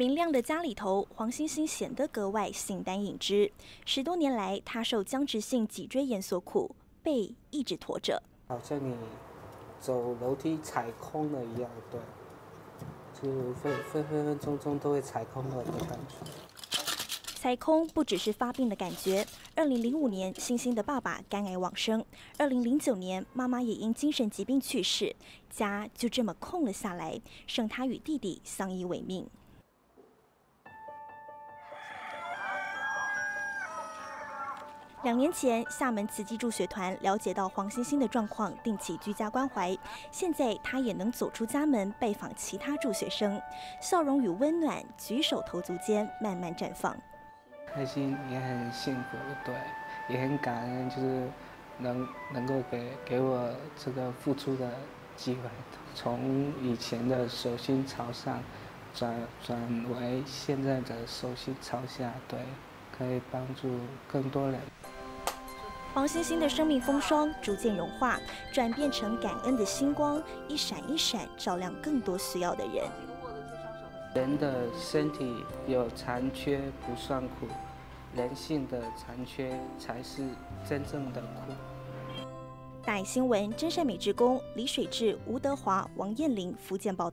明亮的家里头，黄星星显得格外形单影只。十多年来，他受僵直性脊椎炎所苦，背一直驼着，好像你走楼梯踩空了一样，对，就分分分分钟钟都会踩空了的感觉。踩空不只是发病的感觉。二零零五年，星星的爸爸肝癌往生；二零零九年，妈妈也因精神疾病去世，家就这么空了下来，剩他与弟弟相依为命。两年前，厦门慈济助学团了解到黄星星的状况，定期居家关怀。现在他也能走出家门拜访其他助学生，笑容与温暖举手投足间慢慢绽放。开心也很幸福，对，也很感恩，就是能能够给给我这个付出的机会，从以前的手心朝上，转转为现在的手心朝下，对，可以帮助更多人。黄星星的生命风霜逐渐融化，转变成感恩的星光，一闪一闪，照亮更多需要的人。人的身体有残缺不算苦，人性的残缺才是真正的苦。大爱新闻真善美职工李水志、吴德华、王彦玲福建报。